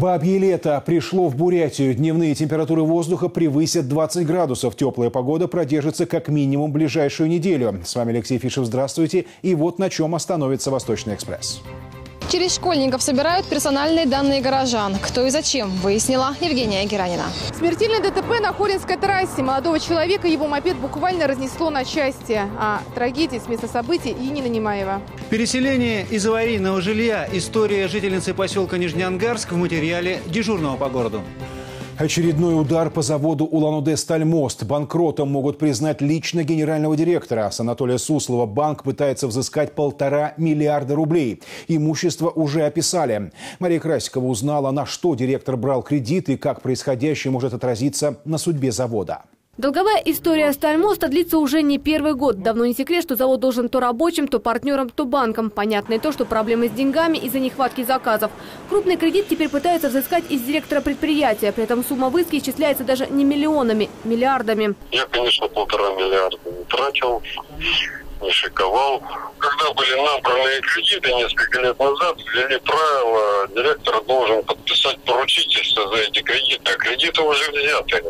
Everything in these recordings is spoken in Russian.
Бабье лето пришло в Бурятию. Дневные температуры воздуха превысят 20 градусов. Теплая погода продержится как минимум ближайшую неделю. С вами Алексей Фишев. Здравствуйте. И вот на чем остановится «Восточный экспресс». Через школьников собирают персональные данные горожан. Кто и зачем, выяснила Евгения Геранина. Смертельное ДТП на Хоринской трассе. Молодого человека его мопед буквально разнесло на части. А трагедия с места событий и Нина Немаева. Переселение из аварийного жилья. История жительницы поселка Нижнеангарск в материале дежурного по городу. Очередной удар по заводу Улан-Удэ «Стальмост». Банкротом могут признать лично генерального директора. С Анатолия Суслова банк пытается взыскать полтора миллиарда рублей. Имущество уже описали. Мария Красикова узнала, на что директор брал кредит и как происходящее может отразиться на судьбе завода. Долговая история Стальмоста длится уже не первый год. Давно не секрет, что завод должен то рабочим, то партнерам, то банкам. Понятно и то, что проблемы с деньгами из-за нехватки заказов. Крупный кредит теперь пытаются взыскать из директора предприятия. При этом сумма выски исчисляется даже не миллионами, миллиардами. Я, конечно, полтора миллиарда не тратил не шиковал. Когда были набраны кредиты несколько лет назад, ввели правило, директор должен подписать поручительство за эти кредиты, а кредиты уже взяты.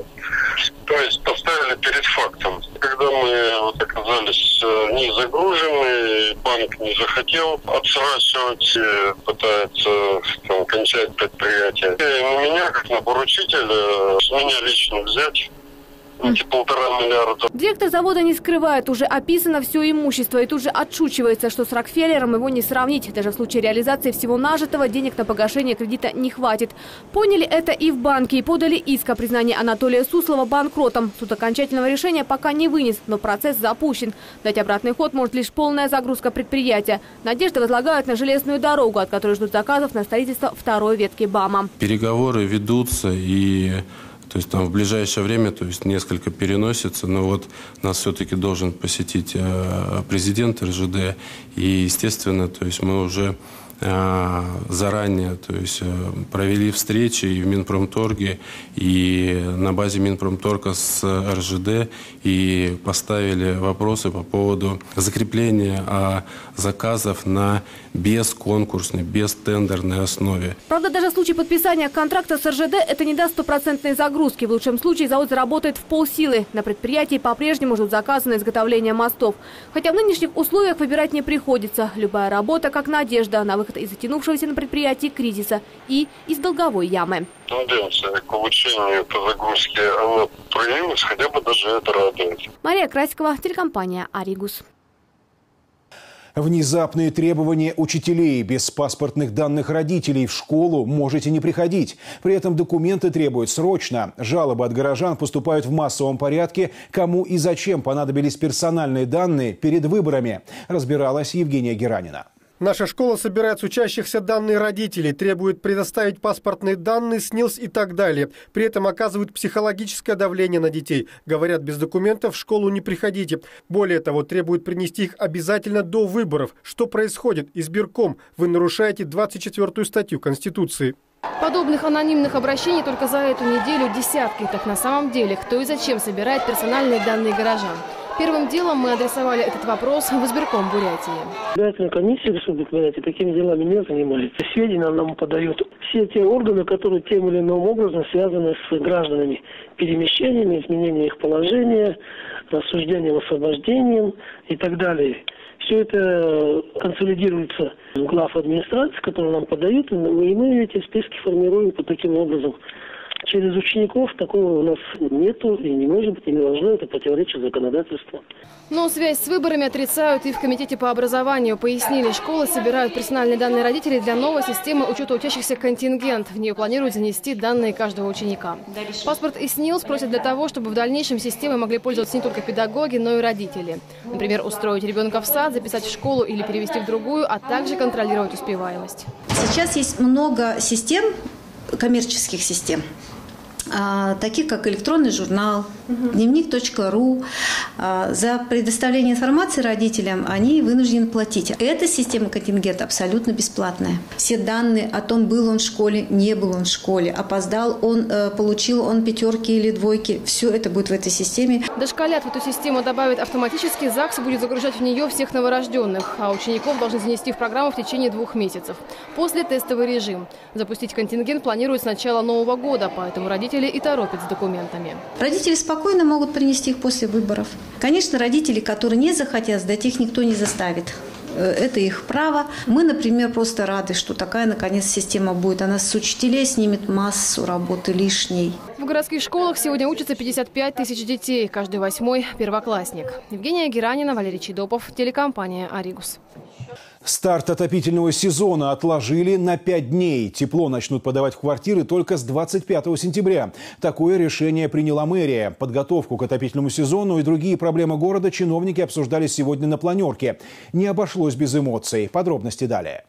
То есть поставили перед фактом. Когда мы вот оказались э, не загружены, банк не захотел отсрачивать, э, пытается там, кончать предприятие. И на меня, как на поручителя, с меня лично взять эти полтора миллиарда. Директор завода не скрывает, уже описано все имущество и тут же отшучивается, что с Рокфеллером его не сравнить. Даже в случае реализации всего нажитого денег на погашение кредита не хватит. Поняли это и в банке и подали иск о признании Анатолия Суслова банкротом. Суд окончательного решения пока не вынес, но процесс запущен. Дать обратный ход может лишь полная загрузка предприятия. Надежды возлагают на железную дорогу, от которой ждут заказов на строительство второй ветки БАМа. Переговоры ведутся и то есть там в ближайшее время, то есть несколько переносится, но вот нас все-таки должен посетить э, президент РЖД, и естественно, то есть мы уже заранее, то есть э, провели встречи и в Минпромторге, и на базе Минпромторга с РЖД, и поставили вопросы по поводу закрепления а, заказов на бесконкурсной, бестендерной основе. Правда, даже в случае подписания контракта с РЖД это не даст стопроцентной загрузки. В лучшем случае завод заработает в полсилы. На предприятии по-прежнему ждут заказы на изготовление мостов. Хотя в нынешних условиях выбирать не приходится. Любая работа как надежда на выход выход из затянувшегося на предприятии кризиса и из долговой ямы. Тенденция к улучшению по загрузке, она проявилась, хотя бы даже это радует. Мария Красикова, телекомпания «Аригус». Внезапные требования учителей. Без паспортных данных родителей в школу можете не приходить. При этом документы требуют срочно. Жалобы от горожан поступают в массовом порядке. Кому и зачем понадобились персональные данные перед выборами, разбиралась Евгения Геранина. Наша школа собирает с учащихся данные родителей, требует предоставить паспортные данные, СНИЛС и так далее. При этом оказывают психологическое давление на детей. Говорят, без документов в школу не приходите. Более того, требуют принести их обязательно до выборов. Что происходит? Избирком. Вы нарушаете 24-ю статью Конституции. Подобных анонимных обращений только за эту неделю десятки. Так на самом деле, кто и зачем собирает персональные данные горожан? Первым делом мы адресовали этот вопрос в избирком Бурятии. Избирательная комиссия Республики Бурятии такими делами не занимается. Сведения нам подают все те органы, которые тем или иным образом связаны с гражданами, перемещениями, изменением их положения, осуждением, освобождением и так далее. Все это консолидируется в глав администрации, которые нам подают, и мы эти списки формируем по таким образом через учеников такого у нас нету и не может быть, и не должно, это противоречит законодательству. Но связь с выборами отрицают и в Комитете по образованию. Пояснили, школы собирают персональные данные родителей для новой системы учета учащихся контингент. В нее планируют занести данные каждого ученика. Паспорт и СНИЛ спросят для того, чтобы в дальнейшем системой могли пользоваться не только педагоги, но и родители. Например, устроить ребенка в сад, записать в школу или перевести в другую, а также контролировать успеваемость. Сейчас есть много систем, коммерческих систем, таких как электронный журнал, дневник.ру. А, за предоставление информации родителям они вынуждены платить. Эта система контингента абсолютно бесплатная. Все данные о том, был он в школе, не был он в школе, опоздал он, э, получил он пятерки или двойки, все это будет в этой системе. Дошколят в эту систему добавит автоматически, ЗАГС будет загружать в нее всех новорожденных, а учеников должны занести в программу в течение двух месяцев. После тестовый режим. Запустить контингент планируют с начала Нового года, поэтому родители родители и торопят с документами. Родители спокойно могут принести их после выборов. Конечно, родители, которые не захотят сдать, их никто не заставит э, это их право. Мы, например, просто рады, что такая, наконец, система будет. Она с учителей снимет массу работы лишней. В городских школах сегодня учатся 55 тысяч детей, каждый восьмой – первоклассник. Евгения Геранина, Валерий Чедопов, телекомпания «Аригус». Старт отопительного сезона отложили на 5 дней. Тепло начнут подавать в квартиры только с 25 сентября. Такое решение приняла мэрия. Подготовку к отопительному сезону и другие проблемы города чиновники обсуждали сегодня на планерке. Не обошлось без эмоций. Подробности далее.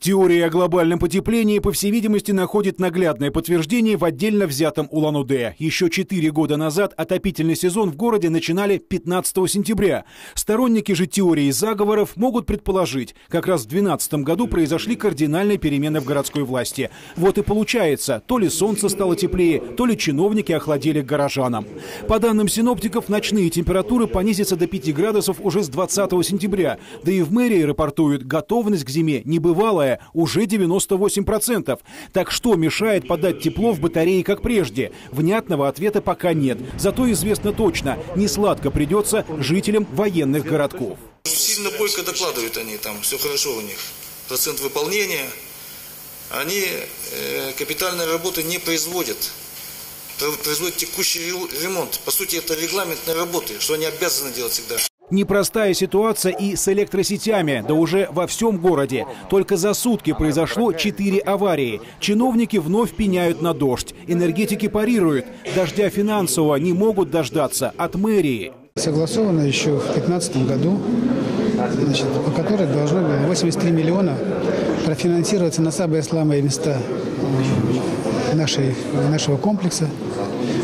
Теория о глобальном потеплении, по всей видимости, находит наглядное подтверждение в отдельно взятом Улан-Удэ. Еще четыре года назад отопительный сезон в городе начинали 15 сентября. Сторонники же теории заговоров могут предположить, как раз в 2012 году произошли кардинальные перемены в городской власти. Вот и получается, то ли солнце стало теплее, то ли чиновники охладили горожанам. По данным синоптиков, ночные температуры понизятся до 5 градусов уже с 20 сентября. Да и в мэрии рапортуют, готовность к зиме небывалая теплая уже 98%. Так что мешает подать тепло в батареи, как прежде? Внятного ответа пока нет. Зато известно точно, не сладко придется жителям военных городков. Сильно бойко докладывают они там, все хорошо у них. Процент выполнения. Они э, капитальные работы не производят производят текущий ремонт. По сути, это регламентные работы, что они обязаны делать всегда. Непростая ситуация и с электросетями, да уже во всем городе. Только за сутки произошло четыре аварии. Чиновники вновь пеняют на дождь. Энергетики парируют. Дождя финансового не могут дождаться от мэрии. Согласовано еще в 2015 году, значит, по которой должно было 83 миллиона профинансироваться на самые слабые места нашей, нашего комплекса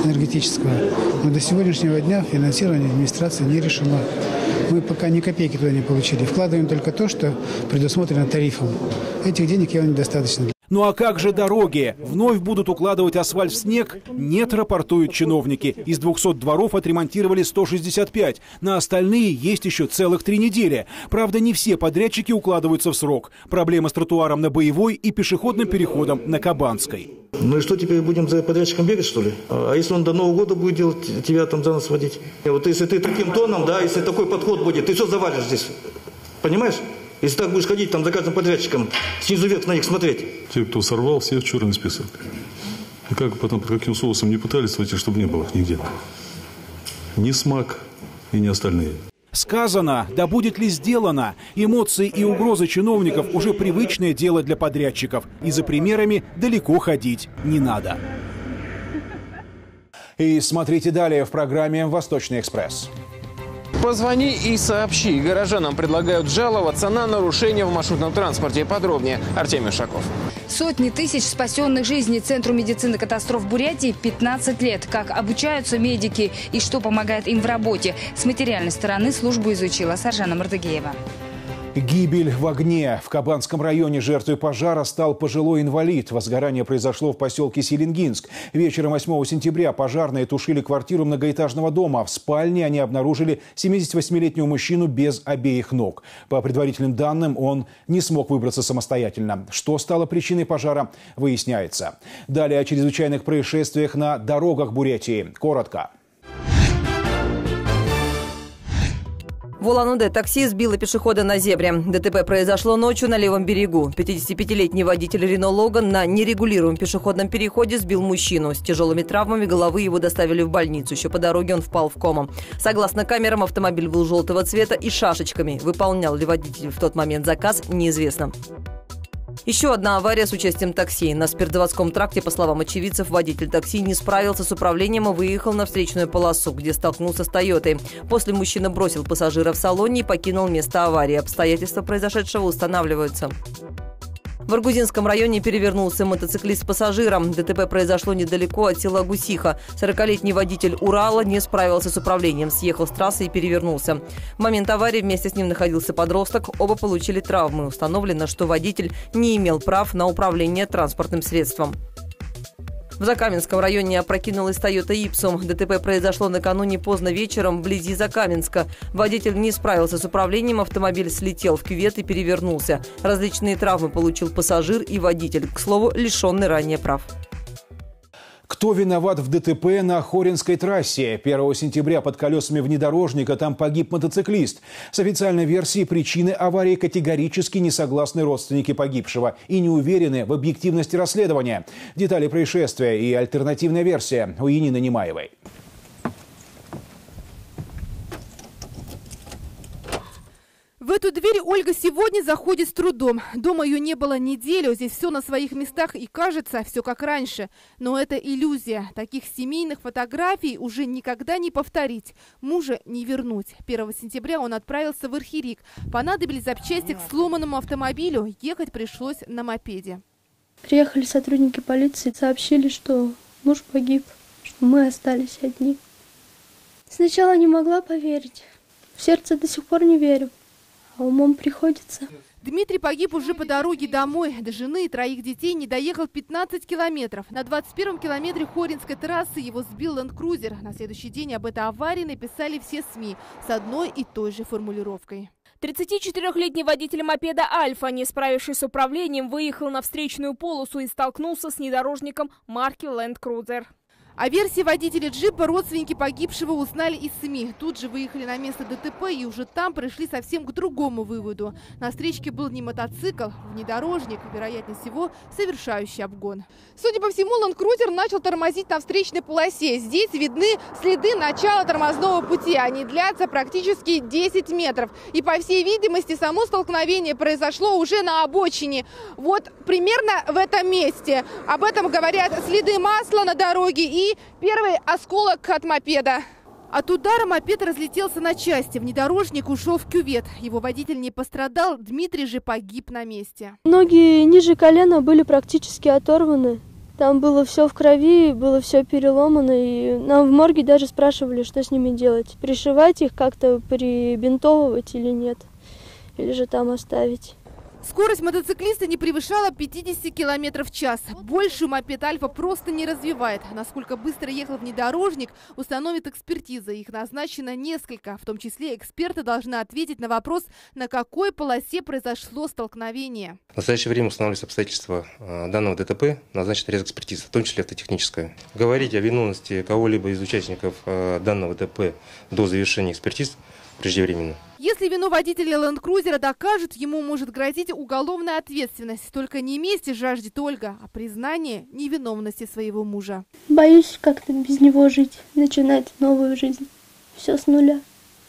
энергетического. Но до сегодняшнего дня финансирование администрации не решено. Мы пока ни копейки туда не получили. Вкладываем только то, что предусмотрено тарифом. Этих денег явно недостаточно. Ну а как же дороги? Вновь будут укладывать асфальт в снег? Нет, рапортуют чиновники. Из 200 дворов отремонтировали 165. На остальные есть еще целых три недели. Правда, не все подрядчики укладываются в срок. Проблема с тротуаром на Боевой и пешеходным переходом на Кабанской. Ну и что, теперь будем за подрядчиком бегать, что ли? А если он до Нового года будет делать, тебя там за нас водить? Вот если ты таким тоном, да, если такой подход будет, ты что завалишь здесь? Понимаешь? Если так будешь ходить там за каждым подрядчиком, снизу вверх на них смотреть. Те, кто сорвал, все в черный список. И как потом, под каким соусом не пытались войти, чтобы не было их нигде. Ни смак и не остальные. Сказано, да будет ли сделано. Эмоции и угрозы чиновников уже привычное дело для подрядчиков. И за примерами далеко ходить не надо. И смотрите далее в программе «Восточный экспресс». Позвони и сообщи. Горожанам предлагают жаловаться на нарушения в маршрутном транспорте. Подробнее Артемий Шаков. Сотни тысяч спасенных жизней Центру медицины катастроф Бурятии 15 лет. Как обучаются медики и что помогает им в работе. С материальной стороны службу изучила Саржана Мардагеева. Гибель в огне. В Кабанском районе жертвой пожара стал пожилой инвалид. Возгорание произошло в поселке Селенгинск. Вечером 8 сентября пожарные тушили квартиру многоэтажного дома. В спальне они обнаружили 78-летнего мужчину без обеих ног. По предварительным данным, он не смог выбраться самостоятельно. Что стало причиной пожара, выясняется. Далее о чрезвычайных происшествиях на дорогах Бурятии. Коротко. В Улан-Удэ такси сбило пешехода на зебре. ДТП произошло ночью на левом берегу. 55-летний водитель Рено Логан на нерегулируемом пешеходном переходе сбил мужчину. С тяжелыми травмами головы его доставили в больницу. Еще по дороге он впал в кому. Согласно камерам, автомобиль был желтого цвета и шашечками. Выполнял ли водитель в тот момент заказ, неизвестно. Еще одна авария с участием такси. На спиртзаводском тракте, по словам очевидцев, водитель такси не справился с управлением и выехал на встречную полосу, где столкнулся с «Тойотой». После мужчина бросил пассажира в салоне и покинул место аварии. Обстоятельства произошедшего устанавливаются. В Аргузинском районе перевернулся мотоциклист с пассажиром. ДТП произошло недалеко от села Гусиха. 40-летний водитель Урала не справился с управлением, съехал с трассы и перевернулся. В момент аварии вместе с ним находился подросток. Оба получили травмы. Установлено, что водитель не имел прав на управление транспортным средством. В Закаменском районе опрокинулась Toyota Ипсум. ДТП произошло накануне поздно вечером вблизи Закаменска. Водитель не справился с управлением, автомобиль слетел в кювет и перевернулся. Различные травмы получил пассажир и водитель, к слову, лишенный ранее прав. Кто виноват в ДТП на Хоринской трассе? 1 сентября под колесами внедорожника там погиб мотоциклист. С официальной версией причины аварии категорически не согласны родственники погибшего и не уверены в объективности расследования. Детали происшествия и альтернативная версия у Янины Немаевой. Эту дверь Ольга сегодня заходит с трудом. Дома ее не было неделю, здесь все на своих местах и кажется, все как раньше. Но это иллюзия. Таких семейных фотографий уже никогда не повторить. Мужа не вернуть. 1 сентября он отправился в Архирик. Понадобились запчасти к сломанному автомобилю. Ехать пришлось на мопеде. Приехали сотрудники полиции, сообщили, что муж погиб, что мы остались одни. Сначала не могла поверить. В сердце до сих пор не верю а умом приходится. Дмитрий погиб уже по дороге домой. До жены и троих детей не доехал 15 километров. На 21-м километре Хоринской трассы его сбил ленд-крузер. На следующий день об этой аварии написали все СМИ с одной и той же формулировкой. 34-летний водитель мопеда «Альфа», не справившись с управлением, выехал на встречную полосу и столкнулся с внедорожником марки Land Cruiser. О версии водителя джипа родственники погибшего узнали из СМИ. Тут же выехали на место ДТП и уже там пришли совсем к другому выводу. На встречке был не мотоцикл, внедорожник, вероятнее всего, совершающий обгон. Судя по всему, Ланд-Крузер начал тормозить на встречной полосе. Здесь видны следы начала тормозного пути. Они длятся практически 10 метров. И, по всей видимости, само столкновение произошло уже на обочине. Вот примерно в этом месте. Об этом говорят следы масла на дороге и первый осколок от мопеда. От удара мопед разлетелся на части. Внедорожник ушел в кювет. Его водитель не пострадал, Дмитрий же погиб на месте. Ноги ниже колена были практически оторваны. Там было все в крови, было все переломано, и нам в морге даже спрашивали, что с ними делать. Пришивать их как-то, прибинтовывать или нет, или же там оставить. Скорость мотоциклиста не превышала 50 км в час. Больше мопед Альфа просто не развивает. Насколько быстро ехал внедорожник, установит экспертиза. Их назначено несколько. В том числе эксперты должны ответить на вопрос, на какой полосе произошло столкновение. В настоящее время устанавливаются обстоятельства э, данного ДТП, назначена резэкспертиза, в том числе автотехническая. Говорить о виновности кого-либо из участников э, данного ДТП до завершения экспертиз преждевременно. Если вину водителя ленд-крузера докажет, ему может грозить уголовная ответственность. Только не мести жаждет Ольга, а признание невиновности своего мужа. Боюсь как-то без него жить, начинать новую жизнь. Все с нуля.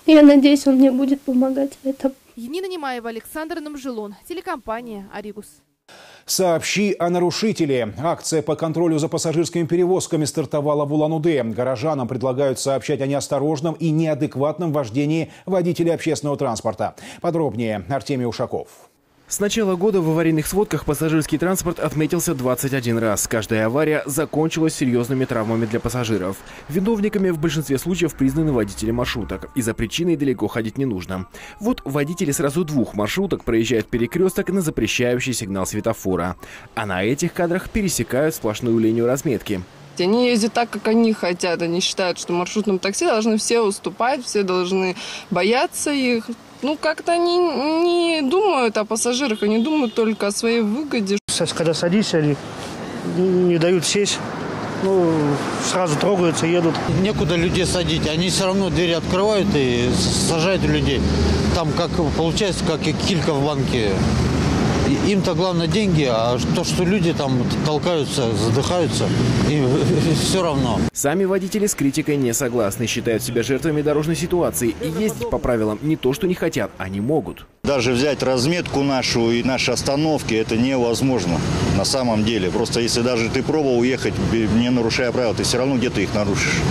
Я надеюсь, он мне будет помогать в этом. Енина Немаева, Александр Намжилон, телекомпания «Аригус». Сообщи о нарушителе. Акция по контролю за пассажирскими перевозками стартовала в Улан-Удэ. Горожанам предлагают сообщать о неосторожном и неадекватном вождении водителей общественного транспорта. Подробнее Артемий Ушаков. С начала года в аварийных сводках пассажирский транспорт отметился 21 раз. Каждая авария закончилась серьезными травмами для пассажиров. Виновниками в большинстве случаев признаны водители маршруток. И за причиной далеко ходить не нужно. Вот водители сразу двух маршруток проезжают перекресток на запрещающий сигнал светофора. А на этих кадрах пересекают сплошную линию разметки. Они ездят так, как они хотят. Они считают, что маршрутным такси должны все уступать, все должны бояться их. Ну, как-то они не думают о пассажирах, они думают только о своей выгоде. Когда садишься, они не дают сесть. Ну, сразу трогаются, едут. Некуда людей садить. Они все равно двери открывают и сажают людей. Там как получается, как и килька в банке. Им-то главное деньги, а то, что люди там толкаются, задыхаются, им все равно. Сами водители с критикой не согласны, считают себя жертвами дорожной ситуации и ездить по правилам не то, что не хотят, они могут. Даже взять разметку нашу и наши остановки, это невозможно на самом деле. Просто если даже ты пробовал уехать, не нарушая правила, ты все равно где-то их нарушишь.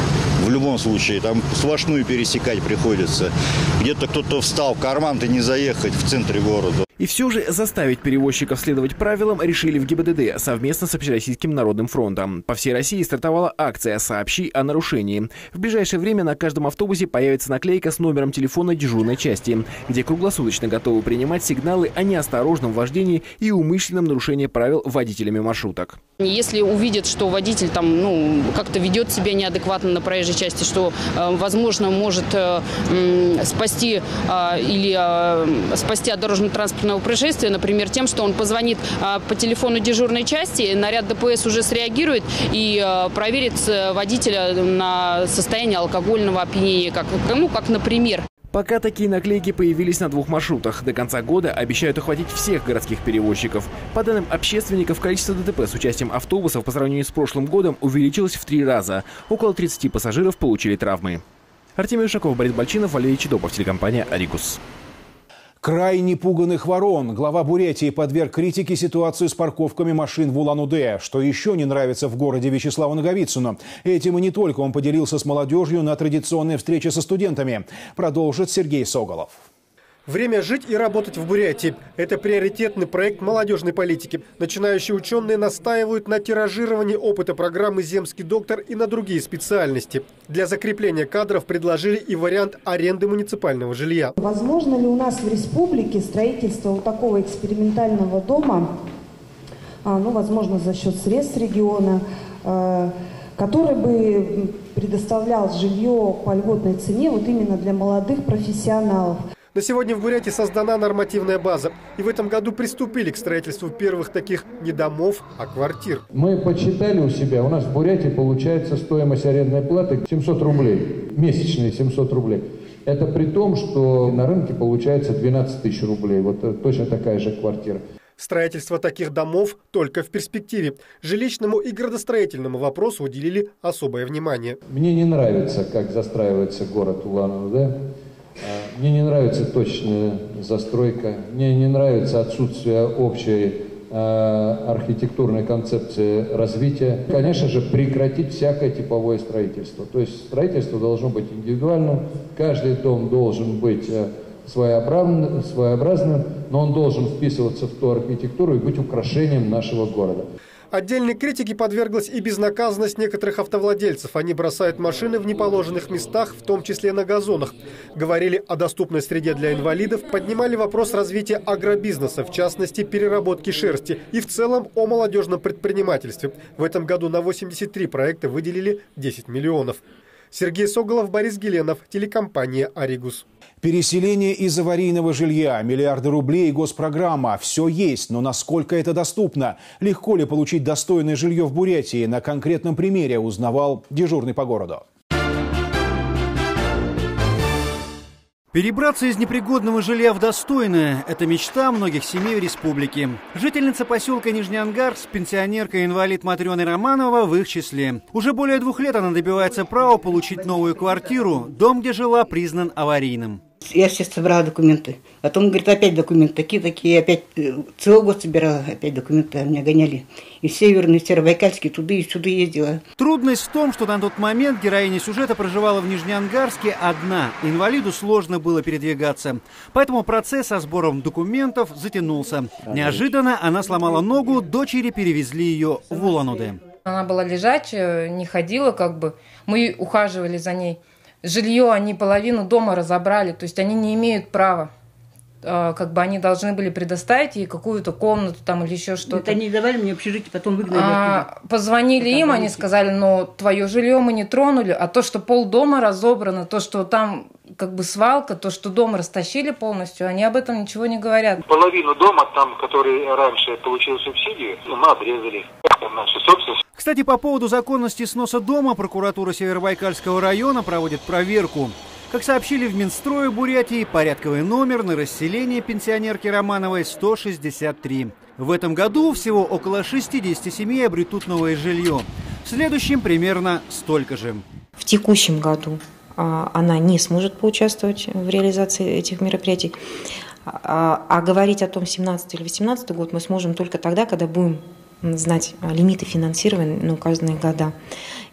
В любом случае. Там сплошную пересекать приходится. Где-то кто-то встал, в карман-то не заехать в центре города. И все же заставить перевозчиков следовать правилам решили в ГИБДД совместно с Общероссийским народным фронтом. По всей России стартовала акция «Сообщи о нарушении». В ближайшее время на каждом автобусе появится наклейка с номером телефона дежурной части, где круглосуточно готовы принимать сигналы о неосторожном вождении и умышленном нарушении правил водителями маршруток. Если увидят, что водитель там, ну, как-то ведет себя неадекватно на проезжей части, что, э, возможно, может э, спасти э, или спасти от дорожно-транспортного происшествия, например, тем, что он позвонит по телефону дежурной части, наряд ДПС уже среагирует и проверит водителя на состояние алкогольного опьянения, как, ну, как например. Пока такие наклейки появились на двух маршрутах. До конца года обещают охватить всех городских перевозчиков. По данным общественников, количество ДТП с участием автобусов по сравнению с прошлым годом увеличилось в три раза. Около 30 пассажиров получили травмы. Артемий Ушаков, Борис Бальчинов, Валерий Чедопов, телекомпания «Арикус». Крайне пуганных ворон. Глава Бурятии подверг критике ситуацию с парковками машин в Улан-Удэ. Что еще не нравится в городе Вячеславу Наговицыну? Этим и не только он поделился с молодежью на традиционной встрече со студентами. Продолжит Сергей Соголов. Время жить и работать в Бурятии – это приоритетный проект молодежной политики. Начинающие ученые настаивают на тиражировании опыта программы «Земский доктор» и на другие специальности. Для закрепления кадров предложили и вариант аренды муниципального жилья. Возможно ли у нас в республике строительство вот такого экспериментального дома, а, ну, возможно, за счет средств региона, а, который бы предоставлял жилье по льготной цене вот именно для молодых профессионалов. На сегодня в Бурятии создана нормативная база. И в этом году приступили к строительству первых таких не домов, а квартир. Мы подсчитали у себя, у нас в Бурятии получается стоимость арендной платы 700 рублей, месячные 700 рублей. Это при том, что на рынке получается 12 тысяч рублей. Вот э, точно такая же квартира. Строительство таких домов только в перспективе. Жилищному и градостроительному вопросу уделили особое внимание. Мне не нравится, как застраивается город Улан-Удэ. А, мне не нравится точная застройка, мне не нравится отсутствие общей а, архитектурной концепции развития. Конечно же, прекратить всякое типовое строительство. То есть строительство должно быть индивидуальным, каждый дом должен быть э, своеобразным, своеобразным, но он должен вписываться в ту архитектуру и быть украшением нашего города. Отдельной критике подверглась и безнаказанность некоторых автовладельцев. Они бросают машины в неположенных местах, в том числе на газонах. Говорили о доступной среде для инвалидов, поднимали вопрос развития агробизнеса, в частности, переработки шерсти, и в целом о молодежном предпринимательстве. В этом году на 83 проекта выделили 10 миллионов. Сергей Соголов, Борис Геленов, телекомпания «Аригус». Переселение из аварийного жилья, миллиарды рублей, госпрограмма – все есть, но насколько это доступно? Легко ли получить достойное жилье в Бурятии? На конкретном примере узнавал дежурный по городу. Перебраться из непригодного жилья в достойное – это мечта многих семей в республике. Жительница поселка Нижнеангарск, пенсионерка-инвалид Матрена Романова в их числе. Уже более двух лет она добивается права получить новую квартиру. Дом, где жила, признан аварийным. Я сейчас собрала документы. Потом, говорит, опять документы такие-такие. Опять э, целый год собирала, опять документы меня гоняли. И Северный, Северобайкальский, туда и сюда ездила. Трудность в том, что на тот момент героиня сюжета проживала в Нижнеангарске одна. Инвалиду сложно было передвигаться. Поэтому процесс со сбором документов затянулся. Неожиданно она сломала ногу, дочери перевезли ее в Улан-Удэ. Она была лежачая, не ходила как бы. Мы ухаживали за ней жилье они половину дома разобрали, то есть они не имеют права а, как бы они должны были предоставить ей какую-то комнату там или еще что-то. Это они давали мне общежитие, потом выгнали а, Позвонили Это им, они сказали, но твое жилье мы не тронули, а то, что пол дома разобрано, то, что там как бы свалка, то, что дом растащили полностью, они об этом ничего не говорят. Половину дома, там, который раньше получил субсидию, ну, мы обрезали. Это наша собственность. Кстати, по поводу законности сноса дома прокуратура Северобайкальского района проводит проверку. Как сообщили в Минстрое Бурятии, порядковый номер на расселение пенсионерки Романовой 163. В этом году всего около 60 семей обретут новое жилье. В следующем примерно столько же. В текущем году а, она не сможет поучаствовать в реализации этих мероприятий. А, а говорить о том, 17 или 18 год мы сможем только тогда, когда будем знать лимиты финансирования на указанные года.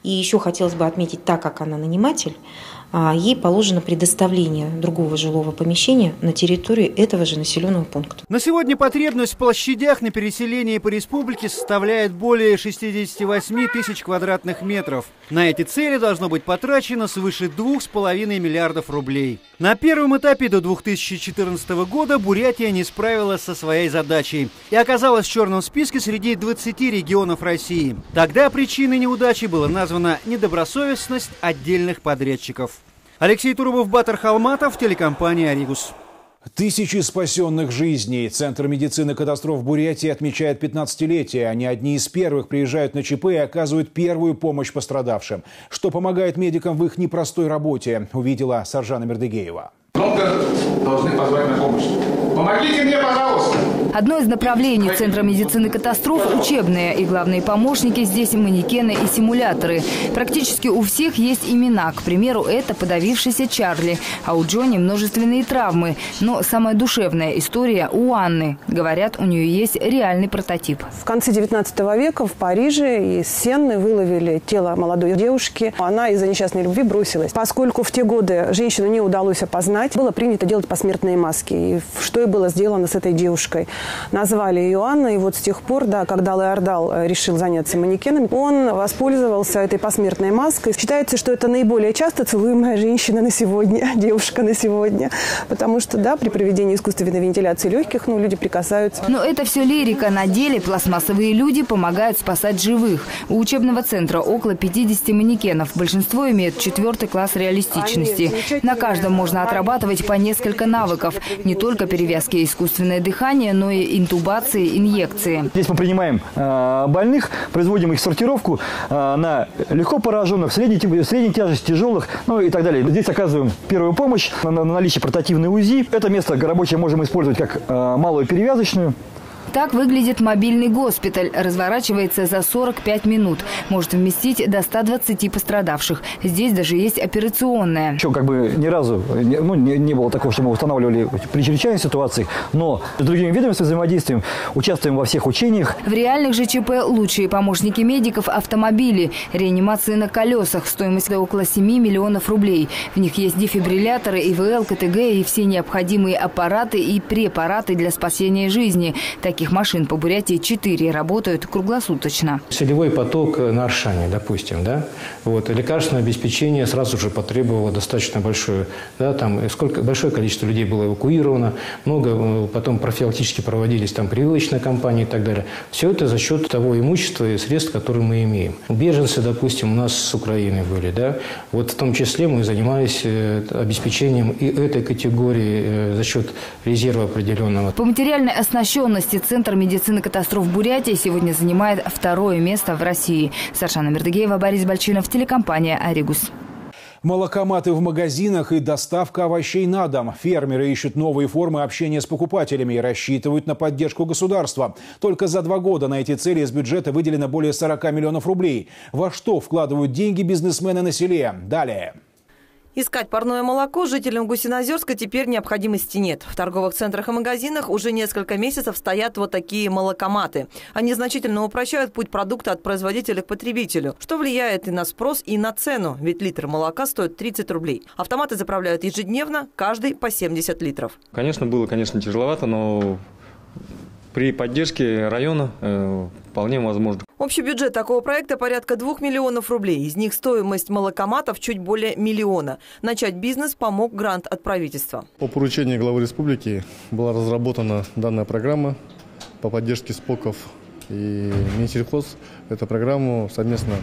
И еще хотелось бы отметить, так как она наниматель, а ей положено предоставление другого жилого помещения на территории этого же населенного пункта. На сегодня потребность в площадях на переселение по республике составляет более 68 тысяч квадратных метров. На эти цели должно быть потрачено свыше 2,5 миллиардов рублей. На первом этапе до 2014 года Бурятия не справилась со своей задачей и оказалась в черном списке среди 20 регионов России. Тогда причиной неудачи была названа недобросовестность отдельных подрядчиков. Алексей Турубов, Батар Халматов, телекомпания «Аригус». Тысячи спасенных жизней. Центр медицины катастроф Бурятии отмечает 15-летие. Они одни из первых приезжают на ЧП и оказывают первую помощь пострадавшим. Что помогает медикам в их непростой работе, увидела Саржана Мердыгеева. Много должны позвать на помощь. Помогите мне, пожалуйста! Одно из направлений Центра медицины катастроф – учебные. И главные помощники здесь манекены и симуляторы. Практически у всех есть имена. К примеру, это подавившийся Чарли. А у Джонни множественные травмы. Но самая душевная история у Анны. Говорят, у нее есть реальный прототип. В конце 19 века в Париже из Сенны выловили тело молодой девушки. Она из-за несчастной любви бросилась. Поскольку в те годы женщину не удалось опознать, было принято делать посмертные маски. И что и было сделано с этой девушкой. Назвали ее Анна, и вот с тех пор, да, когда Леордал э, решил заняться манекенами, он воспользовался этой посмертной маской. Считается, что это наиболее часто целуемая женщина на сегодня, девушка на сегодня, потому что, да, при проведении искусственной вентиляции легких, ну, люди прикасаются. Но это все лирика. На деле пластмассовые люди помогают спасать живых. У учебного центра около 50 манекенов. Большинство имеют четвертый класс реалистичности. На каждом можно отрабатывать по несколько навыков. Не только перевязки искусственное дыхание, но и интубации, инъекции. Здесь мы принимаем э, больных, производим их сортировку э, на легко пораженных, средней, средней тяжести, тяжелых, ну и так далее. Здесь оказываем первую помощь на, на наличие портативной УЗИ. Это место рабочее можем использовать как э, малую перевязочную. Так выглядит мобильный госпиталь. Разворачивается за 45 минут. Может вместить до 120 пострадавших. Здесь даже есть операционная. Еще как бы ни разу ну, не, не было такого, что мы устанавливали при чрезвычайной ситуации. Но с другими ведомствами взаимодействуем, участвуем во всех учениях. В реальных же ЧП лучшие помощники медиков – автомобили. Реанимации на колесах. Стоимость около 7 миллионов рублей. В них есть дефибрилляторы, ИВЛ, КТГ и все необходимые аппараты и препараты для спасения жизни. Таких машин по Бурятии 4 работают круглосуточно. Селевой поток на Аршане, допустим, да, вот, лекарственное обеспечение сразу же потребовало достаточно большое, да, там, сколько, большое количество людей было эвакуировано, много, э, потом профилактически проводились там прививочные кампании и так далее. Все это за счет того имущества и средств, которые мы имеем. Беженцы, допустим, у нас с Украины были, да, вот в том числе мы занимались э, обеспечением и этой категории э, за счет резерва определенного. По материальной оснащенности Центр медицины катастроф Бурятии сегодня занимает второе место в России. Сашана Мердыгеева, Борис Бальчинов, телекомпания «Аригус». Молокоматы в магазинах и доставка овощей на дом. Фермеры ищут новые формы общения с покупателями и рассчитывают на поддержку государства. Только за два года на эти цели из бюджета выделено более 40 миллионов рублей. Во что вкладывают деньги бизнесмены на селе? Далее. Искать парное молоко жителям Гусинозерска теперь необходимости нет. В торговых центрах и магазинах уже несколько месяцев стоят вот такие молокоматы. Они значительно упрощают путь продукта от производителя к потребителю, что влияет и на спрос, и на цену, ведь литр молока стоит 30 рублей. Автоматы заправляют ежедневно, каждый по 70 литров. Конечно, было, конечно, тяжеловато, но при поддержке района э, вполне возможно. Общий бюджет такого проекта порядка 2 миллионов рублей. Из них стоимость молокоматов чуть более миллиона. Начать бизнес помог грант от правительства. По поручению главы республики была разработана данная программа по поддержке СПОКов и Минсельхоз. Эту программу совместно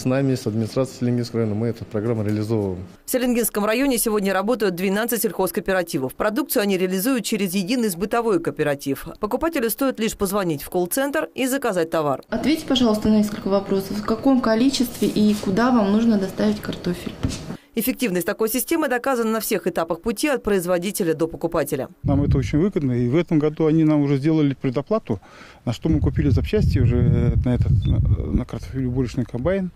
с нами, с администрацией Селенгинского района мы эту программу реализовываем. В Селенгинском районе сегодня работают 12 сельхозкооперативов. Продукцию они реализуют через единый сбытовой кооператив. Покупателю стоит лишь позвонить в колл-центр и заказать товар. Ответьте, пожалуйста, на несколько вопросов. В каком количестве и куда вам нужно доставить картофель? Эффективность такой системы доказана на всех этапах пути от производителя до покупателя. Нам это очень выгодно, и в этом году они нам уже сделали предоплату, на что мы купили запчасти уже на этот на картофелебулочный комбайн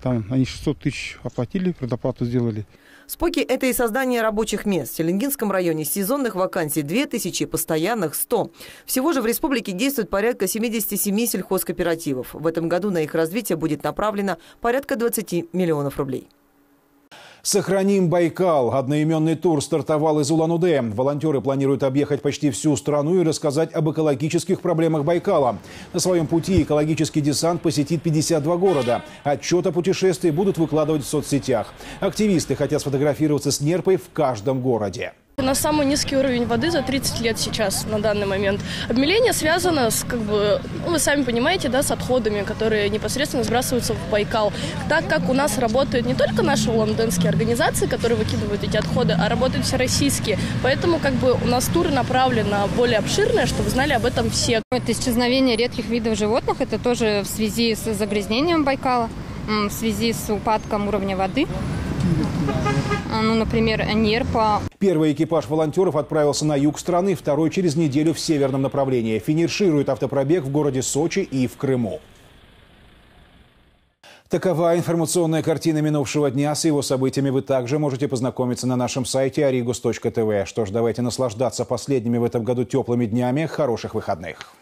Там они 600 тысяч оплатили, предоплату сделали. Споки – это и создание рабочих мест. В Селенгинском районе сезонных вакансий 2000, постоянных 100. Всего же в республике действует порядка 77 сельхозкооперативов. В этом году на их развитие будет направлено порядка 20 миллионов рублей. «Сохраним Байкал». Одноименный тур стартовал из Улан-Удэ. Волонтеры планируют объехать почти всю страну и рассказать об экологических проблемах Байкала. На своем пути экологический десант посетит 52 города. Отчет о путешествии будут выкладывать в соцсетях. Активисты хотят сфотографироваться с нерпой в каждом городе. У нас самый низкий уровень воды за 30 лет сейчас на данный момент. Обмеление связано с, как бы, ну, вы сами понимаете, да, с отходами, которые непосредственно сбрасываются в Байкал. Так как у нас работают не только наши лондонские организации, которые выкидывают эти отходы, а работают все российские. Поэтому как бы у нас тур направлен на более обширное, чтобы знали об этом все. Это исчезновение редких видов животных, это тоже в связи с загрязнением Байкала, в связи с упадком уровня воды ну, например, нерпа. Первый экипаж волонтеров отправился на юг страны, второй через неделю в северном направлении. Финиширует автопробег в городе Сочи и в Крыму. Такова информационная картина минувшего дня. С его событиями вы также можете познакомиться на нашем сайте arigos.tv. Что ж, давайте наслаждаться последними в этом году теплыми днями. Хороших выходных!